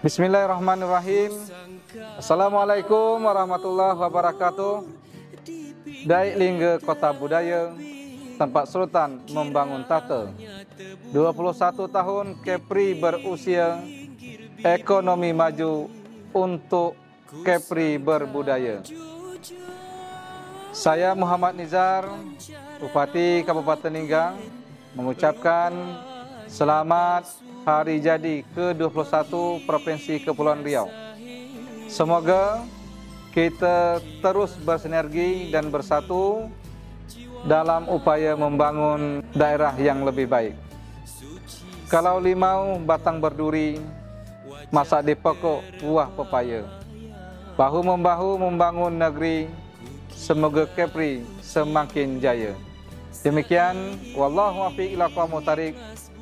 Bismillahirrahmanirrahim. Assalamualaikum warahmatullahi wabarakatuh. Dai Lingga Kota Budaya, tempat Sultan membangun tata. 21 tahun Kepri berusia, ekonomi maju untuk Kepri berbudaya. Saya Muhammad Nizar, Bupati Kabupaten Ninggang, mengucapkan selamat hari jadi ke-21 Provinsi Kepulauan Riau. Semoga kita terus bersinergi dan bersatu dalam upaya membangun daerah yang lebih baik. Kalau limau batang berduri, masa di pokok buah pepaya. Bahu-membahu membangun negeri Semoga Kepri semakin jaya. Demikian, wallahu a'lam bishawab.